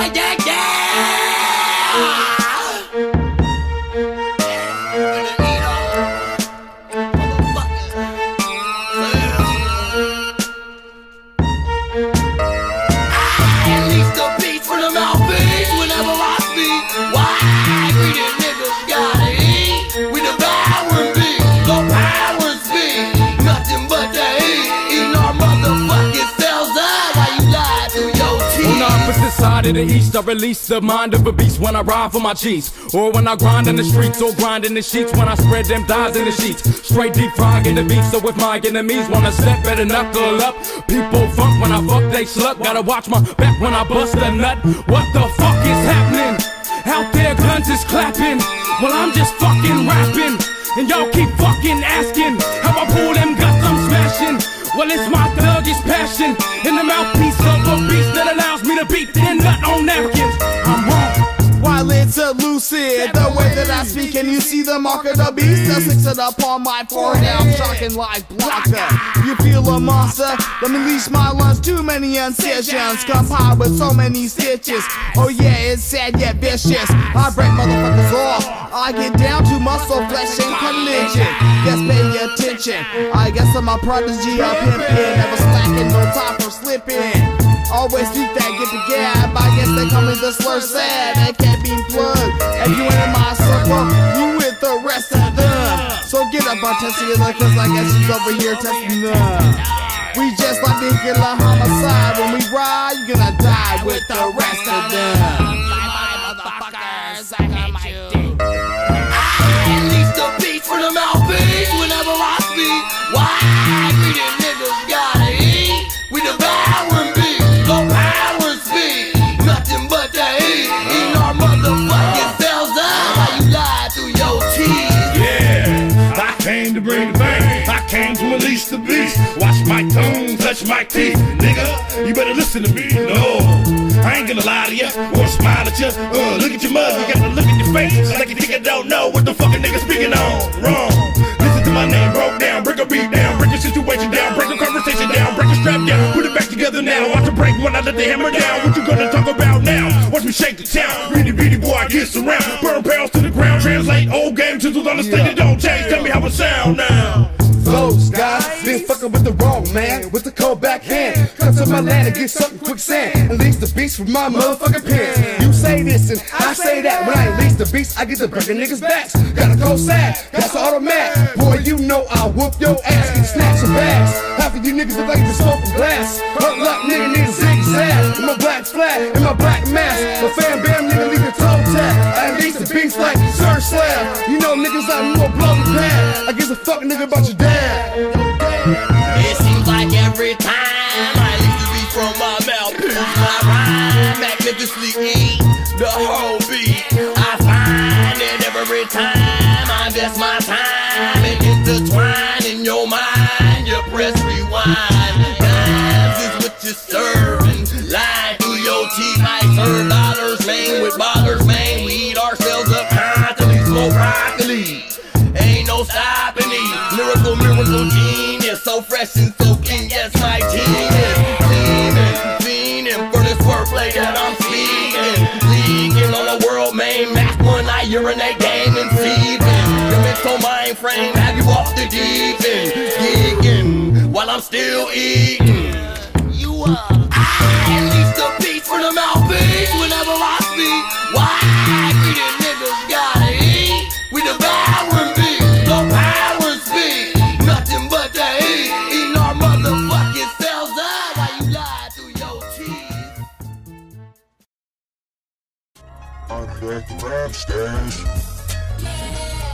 yeah, yeah, of the east, I release the mind of a beast when I ride for my cheese. Or when I grind in the streets, or grind in the sheets when I spread them thighs in the sheets. Straight deep frog in the beat, so if my enemies wanna step, better knuckle up. People funk when I fuck they slut. Gotta watch my back when I bust a nut. What the fuck is happening? Out there, guns is clapping. Well, I'm just fucking rapping. And y'all keep fucking asking how I pull them guts I'm smashing. Well, it's my thuggish passion elusive, the way that I speak, and you see the mark of the beast, I fix it upon my forehead, I'm shocking like blocker. You feel a monster? Let me leash my lungs, too many incisions, compiled with so many stitches. Oh yeah, it's sad yet vicious. I break motherfuckers off. I get down to muscle, flesh, and collision. Yes, pay attention. I guess I'm a prodigy, a pimpin', never slacking, no time for slipping. Always speak that, get the gab. I guess they call me the slur sad. That can't be plugged. If you ain't in my circle, you with the rest of them. So get up on testing it, cause I guess she's over here testing them. We just like vehicular homicide. When we ride, you gonna die with the rest of them. My teeth. Nigga, you better listen to me. No, I ain't gonna lie to ya or smile at ya. Uh, look at your mug, you gotta look at your face. Like you think I don't know what the fuck a nigga speaking on. Wrong. Listen to my name, broke down, break a beat down, break a situation down, break a conversation down, break a strap down, put it back together now. Watch it break when I let the hammer down. What you gonna talk about now? Watch me shake the town. Beady beady boy, I get around. Burn barrels to the ground. Translate old game to the understand it don't change. Tell me how it sound now. Those guys been fucking with the wrong man with the to my and get something quicksand. And leave the beast from my motherfucking pants. You say this and I say that. When I release the beast, I get to breaking niggas' backs. Gotta go sad, that's automatic. Boy, you know I'll whoop your ass and snatch your bags. Half of you niggas look like you smoking glass. Hurtlock, nigga, need a zigzag. In my black flag, in my black mask. My fan bam, nigga, leave a toe tag. I release the beast like Sir Slab. You know niggas like me will blow the. I give a fuck nigga about your dad. It seems like every time my rhyme the whole beat. I find it every time I invest my time intertwine in your mind. You press rewind. Times is what you're serving. Through your teeth. I serve dollars, man, with bottles, man. We eat ourselves up constantly, smoke broccoli. Ain't no stopping me. Miracle genius. So fresh and so clean. Yes, my genius. Wordplay that I'm speaking. Leaking on the world main masculine. I urinate, game and thieving. Your mental mind frame have you off the deep end. Geeking while I'm still eating. You are. I least the beats for the mouthpiece the rap stash.